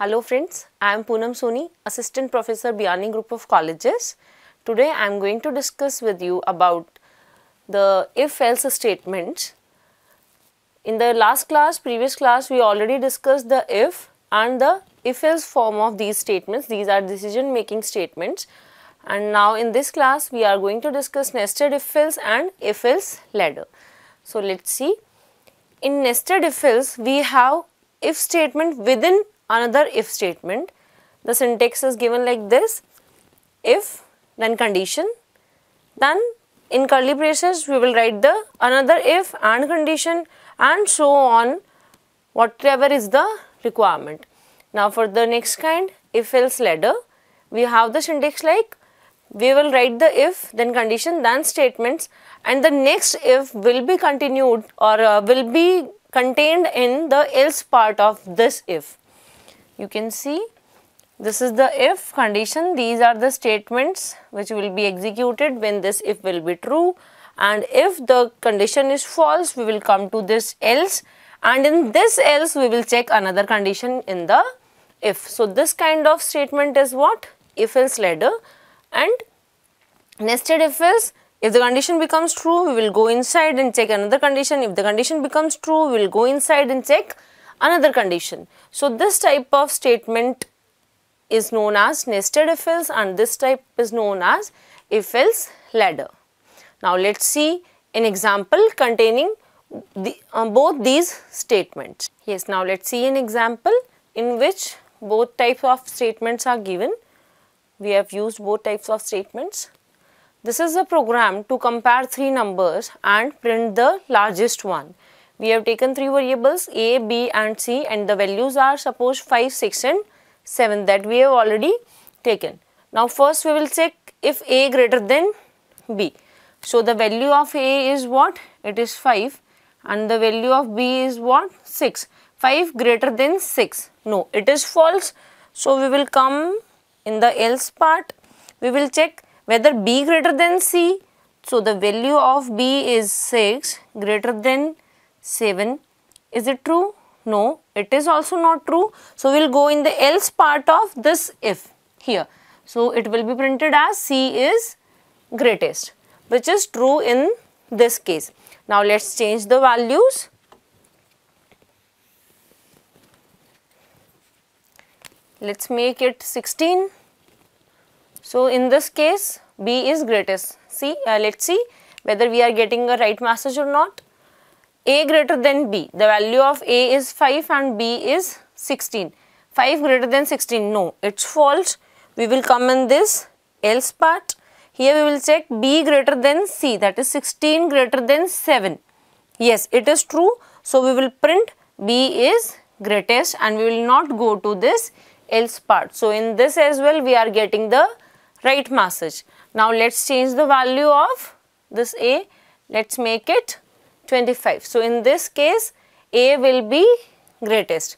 Hello friends, I am Poonam Soni, Assistant Professor Biyani Group of Colleges. Today I am going to discuss with you about the if-else statements. In the last class, previous class, we already discussed the if and the if-else form of these statements. These are decision making statements. And now in this class, we are going to discuss nested if-else and if-else ladder. So let's see. In nested if-else, we have if statement within another if statement. The syntax is given like this if then condition then in curly braces we will write the another if and condition and so on whatever is the requirement. Now for the next kind if else ladder we have the syntax like we will write the if then condition then statements and the next if will be continued or uh, will be contained in the else part of this if you can see this is the if condition. These are the statements which will be executed when this if will be true. And if the condition is false we will come to this else. And in this else we will check another condition in the if. So, this kind of statement is what? If else ladder. And nested if else if the condition becomes true we will go inside and check another condition. If the condition becomes true we will go inside and check another condition. So, this type of statement is known as nested if else and this type is known as if else ladder. Now, let us see an example containing the, uh, both these statements. Yes, now let us see an example in which both types of statements are given. We have used both types of statements. This is a program to compare three numbers and print the largest one. We have taken three variables a, b and c and the values are suppose 5, 6 and 7 that we have already taken. Now first we will check if a greater than b. So the value of a is what? It is 5 and the value of b is what? 6. 5 greater than 6. No, it is false. So we will come in the else part. We will check whether b greater than c. So the value of b is 6 greater than 7. Is it true? No, it is also not true. So, we will go in the else part of this if here. So, it will be printed as C is greatest which is true in this case. Now, let us change the values. Let us make it 16. So, in this case B is greatest. See, uh, let us see whether we are getting a right message or not a greater than b. The value of a is 5 and b is 16. 5 greater than 16. No, it's false. We will come in this else part. Here we will check b greater than c that is 16 greater than 7. Yes, it is true. So, we will print b is greatest and we will not go to this else part. So, in this as well we are getting the right message. Now, let us change the value of this a. Let us make it 25. So, in this case A will be greatest.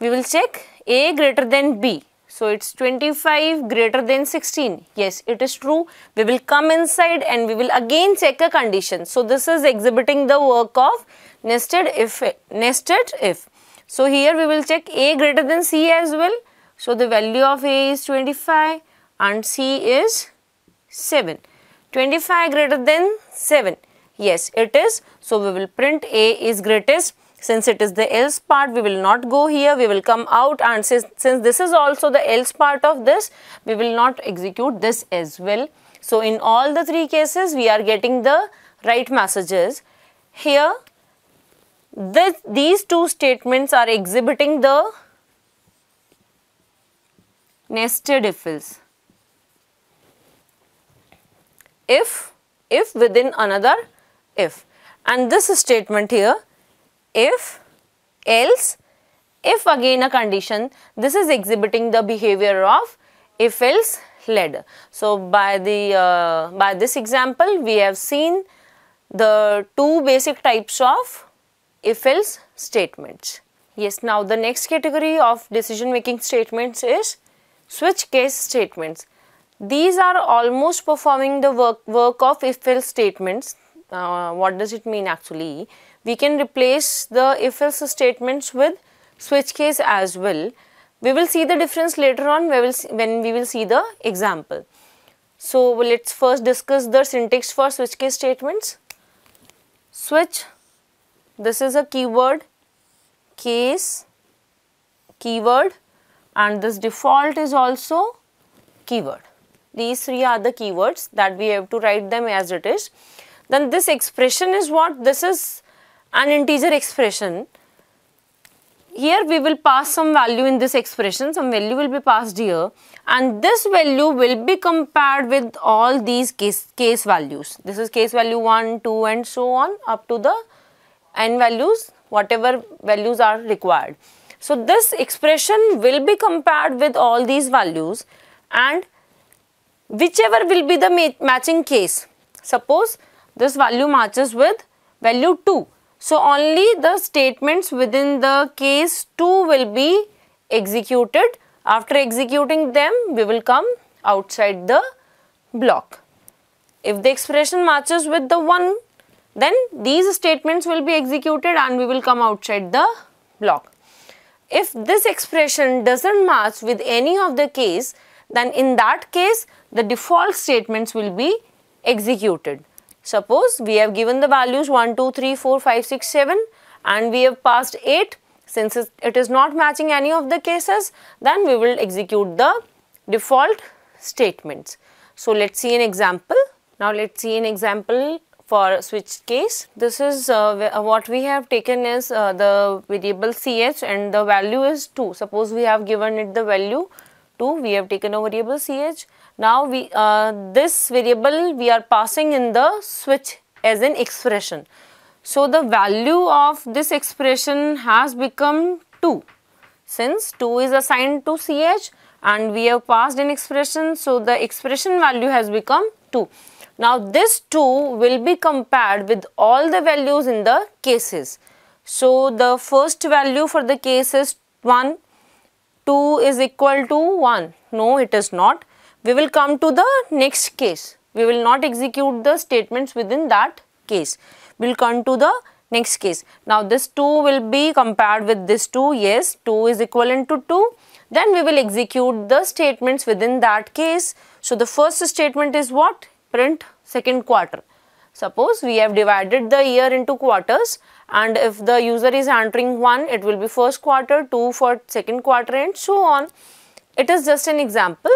We will check A greater than B. So, it is 25 greater than 16. Yes, it is true. We will come inside and we will again check a condition. So, this is exhibiting the work of nested if. Nested if. So, here we will check A greater than C as well. So, the value of A is 25 and C is 7. 25 greater than 7. Yes, it is. So, we will print A is greatest. Since it is the else part, we will not go here. We will come out and since, since this is also the else part of this, we will not execute this as well. So, in all the three cases, we are getting the right messages. Here, this, these two statements are exhibiting the nested if else. If, if within another if. And this statement here if else if again a condition this is exhibiting the behavior of if else ladder so by the uh, by this example we have seen the two basic types of if else statements. Yes now the next category of decision making statements is switch case statements. These are almost performing the work work of if else statements uh, what does it mean actually? We can replace the if else statements with switch case as well. We will see the difference later on we will see, when we will see the example. So let's first discuss the syntax for switch case statements. Switch, this is a keyword, case, keyword and this default is also keyword. These three are the keywords that we have to write them as it is. Then this expression is what? This is an integer expression. Here we will pass some value in this expression, some value will be passed here and this value will be compared with all these case, case values. This is case value 1, 2 and so on up to the n values, whatever values are required. So this expression will be compared with all these values and whichever will be the ma matching case. Suppose this value matches with value 2. So only the statements within the case 2 will be executed. After executing them, we will come outside the block. If the expression matches with the 1, then these statements will be executed and we will come outside the block. If this expression doesn't match with any of the case, then in that case the default statements will be executed. Suppose we have given the values 1, 2, 3, 4, 5, 6, 7 and we have passed 8 since it is not matching any of the cases then we will execute the default statements. So let's see an example. Now let's see an example for switch case. This is uh, uh, what we have taken is uh, the variable ch and the value is 2. Suppose we have given it the value 2, we have taken a variable ch. Now we uh, this variable we are passing in the switch as an expression. So the value of this expression has become 2 since 2 is assigned to ch and we have passed an expression so the expression value has become 2. Now this 2 will be compared with all the values in the cases. So the first value for the case is 1, 2 is equal to 1. No, it is not. We will come to the next case. We will not execute the statements within that case. We will come to the next case. Now this 2 will be compared with this 2. Yes, 2 is equivalent to 2. Then we will execute the statements within that case. So the first statement is what? print second quarter. Suppose we have divided the year into quarters and if the user is entering 1 it will be first quarter, 2 for second quarter and so on. It is just an example.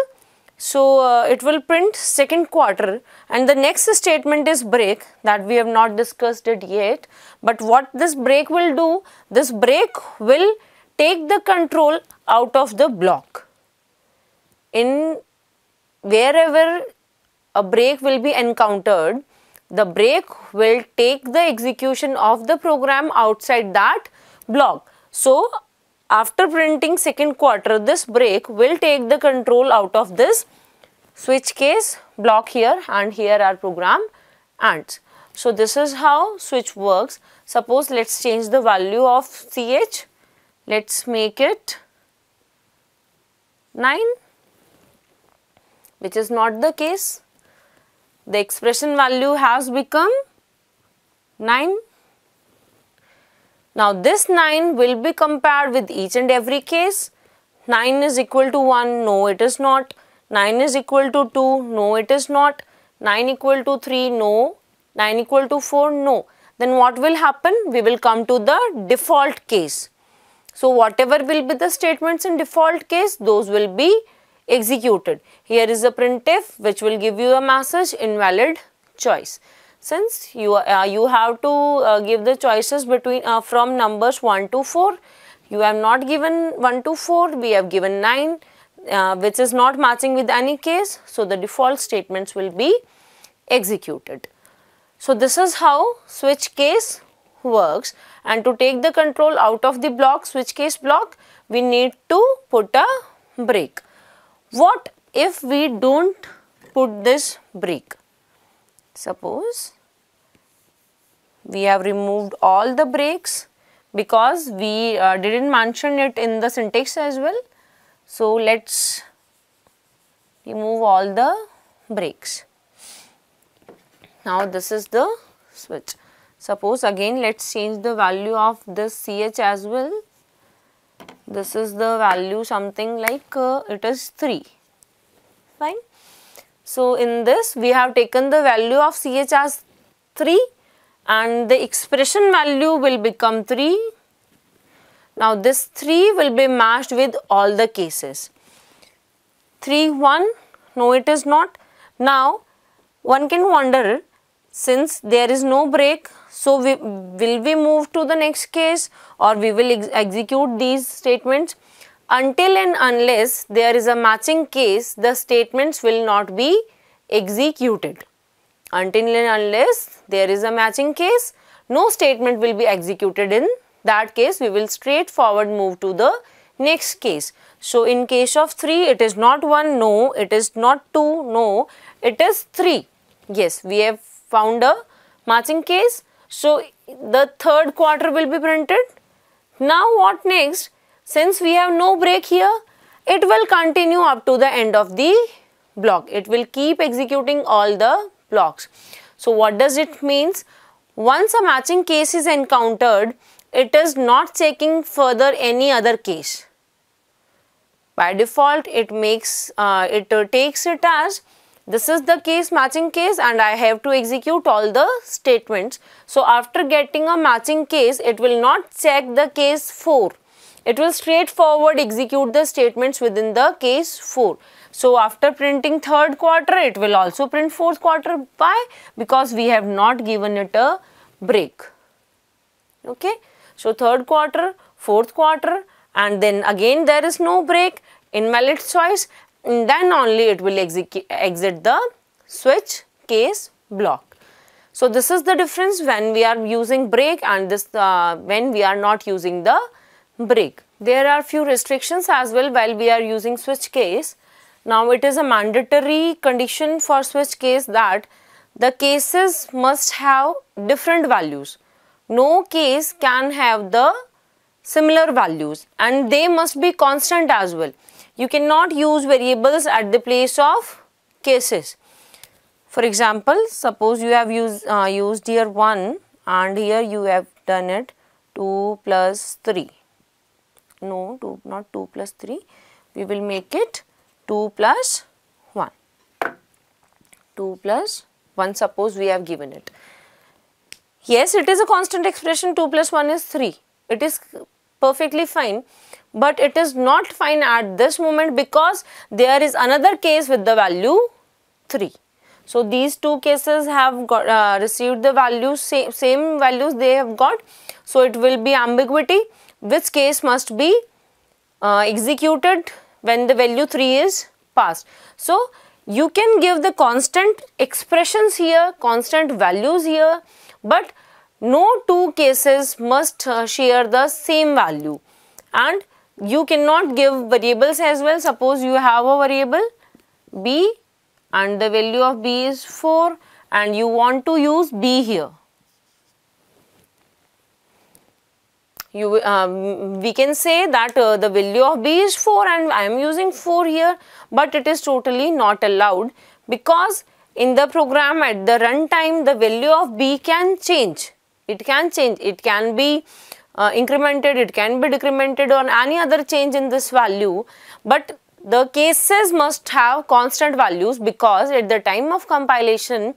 So uh, it will print second quarter and the next statement is break that we have not discussed it yet. But what this break will do, this break will take the control out of the block. In wherever a break will be encountered, the break will take the execution of the program outside that block. So, after printing second quarter, this break will take the control out of this switch case block here and here our program ends. So, this is how switch works. Suppose let us change the value of CH. Let us make it 9 which is not the case the expression value has become 9. Now this 9 will be compared with each and every case. 9 is equal to 1, no it is not. 9 is equal to 2, no it is not. 9 equal to 3, no. 9 equal to 4, no. Then what will happen? We will come to the default case. So whatever will be the statements in default case, those will be executed. Here is a printf which will give you a message invalid choice. Since you, uh, you have to uh, give the choices between uh, from numbers 1 to 4, you have not given 1 to 4, we have given 9 uh, which is not matching with any case. So, the default statements will be executed. So, this is how switch case works and to take the control out of the block switch case block we need to put a break. What if we don't put this break? Suppose we have removed all the breaks because we uh, didn't mention it in the syntax as well. So, let us remove all the breaks. Now, this is the switch. Suppose again let us change the value of this CH as well. this is the value something like uh, it is 3 fine. So, in this we have taken the value of CH as 3 and the expression value will become 3. Now, this 3 will be matched with all the cases. 3 1 no it is not. Now, one can wonder since there is no break so we, will we move to the next case or we will ex execute these statements until and unless there is a matching case the statements will not be executed. Until and unless there is a matching case no statement will be executed in that case we will straightforward move to the next case. So, in case of 3 it is not 1 no it is not 2 no it is 3 yes we have found a matching case. So, the third quarter will be printed. Now, what next? Since we have no break here, it will continue up to the end of the block. It will keep executing all the blocks. So, what does it means? Once a matching case is encountered, it is not checking further any other case. By default, it makes uh, it uh, takes it as this is the case matching case and I have to execute all the statements. So, after getting a matching case, it will not check the case 4. It will straightforward execute the statements within the case 4. So, after printing third quarter, it will also print fourth quarter. Why? Because we have not given it a break. Okay. So, third quarter, fourth quarter and then again there is no break, invalid choice then only it will exit the switch case block. So, this is the difference when we are using break and this uh, when we are not using the break. There are few restrictions as well while we are using switch case. Now, it is a mandatory condition for switch case that the cases must have different values. No case can have the similar values and they must be constant as well you cannot use variables at the place of cases. For example, suppose you have used, uh, used here 1 and here you have done it 2 plus 3. No, two, not 2 plus 3. We will make it 2 plus 1. 2 plus 1 suppose we have given it. Yes, it is a constant expression 2 plus 1 is 3. It is perfectly fine but it is not fine at this moment because there is another case with the value 3. So, these two cases have got uh, received the values same, same values they have got. So, it will be ambiguity which case must be uh, executed when the value 3 is passed. So, you can give the constant expressions here, constant values here, but no two cases must uh, share the same value and you cannot give variables as well. Suppose you have a variable b and the value of b is 4 and you want to use b here. You, um, we can say that uh, the value of b is 4 and I am using 4 here but it is totally not allowed because in the program at the runtime the value of b can change. It can change. It can be uh, incremented, it can be decremented or any other change in this value. But the cases must have constant values because at the time of compilation,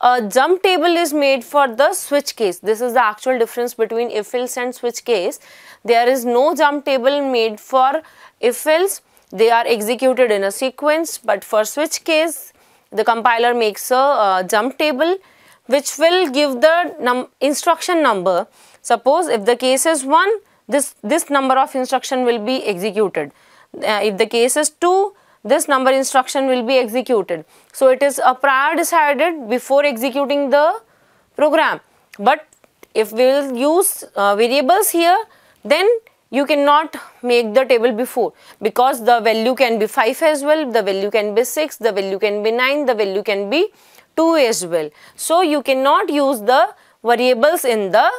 a jump table is made for the switch case. This is the actual difference between if else and switch case. There is no jump table made for if else. They are executed in a sequence but for switch case the compiler makes a uh, jump table which will give the num instruction number Suppose if the case is 1, this, this number of instruction will be executed. Uh, if the case is 2, this number instruction will be executed. So, it is a prior decided before executing the program. But if we will use uh, variables here, then you cannot make the table before because the value can be 5 as well, the value can be 6, the value can be 9, the value can be 2 as well. So, you cannot use the variables in the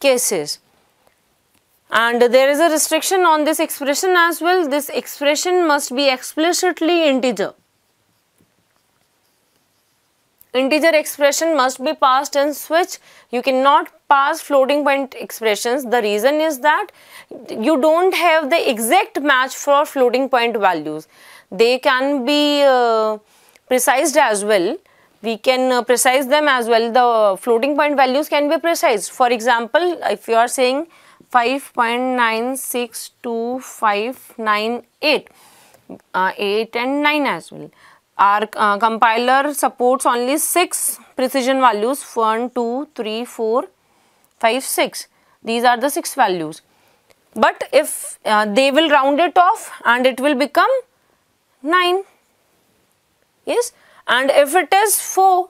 cases. And there is a restriction on this expression as well. This expression must be explicitly integer. Integer expression must be passed in switch. You cannot pass floating point expressions the reason is that you don't have the exact match for floating point values they can be uh, precised as well we can uh, precise them as well the floating point values can be precise for example if you are saying 5.96258 uh, 8 and 9 as well. Our uh, compiler supports only 6 precision values 1 2 3 4 5 6 these are the 6 values. But if uh, they will round it off and it will become 9 yes? And if it is 4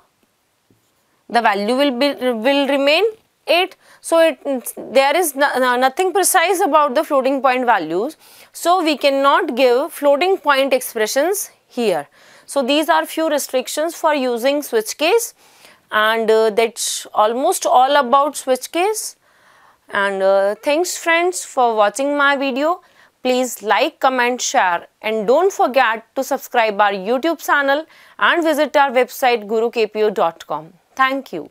the value will be will remain 8 so it there is no, nothing precise about the floating point values. So we cannot give floating point expressions here. So these are few restrictions for using switch case. And uh, that's almost all about switch case. And uh, thanks friends for watching my video. Please like, comment, share. And don't forget to subscribe our YouTube channel and visit our website gurukpo.com. Thank you.